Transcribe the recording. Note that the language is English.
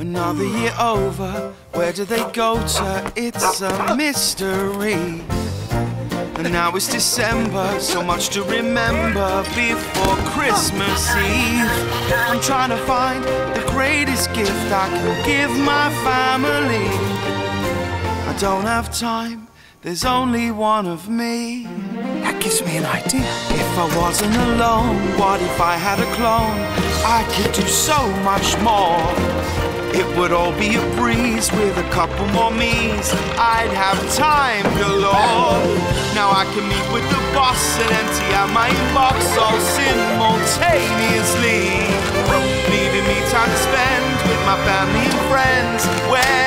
Another year over, where do they go to? It's a mystery. And now it's December, so much to remember before Christmas Eve. I'm trying to find the greatest gift I can give my family. I don't have time, there's only one of me. That gives me an idea. If I wasn't alone, what if I had a clone? I could do so much more. It would all be a breeze with a couple more me's. I'd have time galore. Now I can meet with the boss and empty out my inbox all simultaneously. Leaving me time to spend with my family and friends where